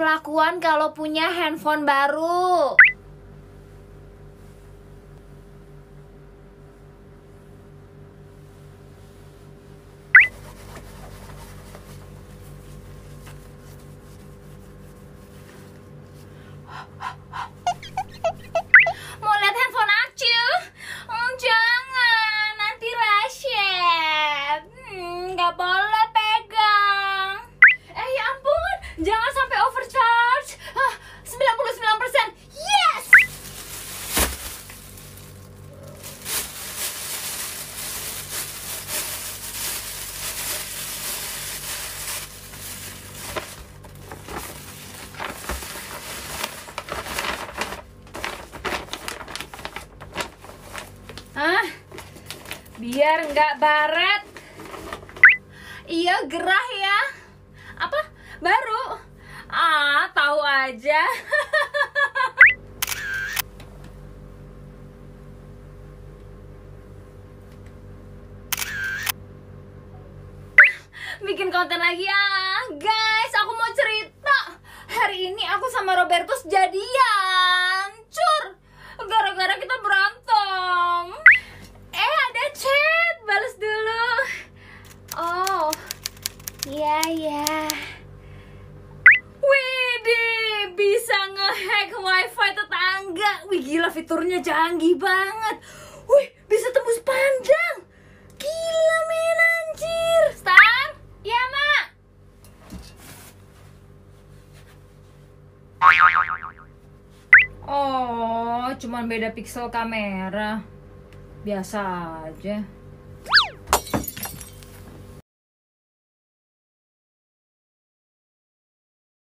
kelakuan kalau punya handphone baru. Hah? Biar nggak baret. Iya gerah ya. Apa? Baru? Ah, tahu aja. Bikin konten lagi ya. Guys, aku mau cerita. Hari ini aku sama Robertus jadian. Iya, iya. Widih, bisa ngehack wifi tetangga. Wih, gila fiturnya canggih banget. Wih, bisa tembus panjang. Gila men anjir. Star? Ya, Mak. Oh, cuman beda pixel kamera. Biasa aja.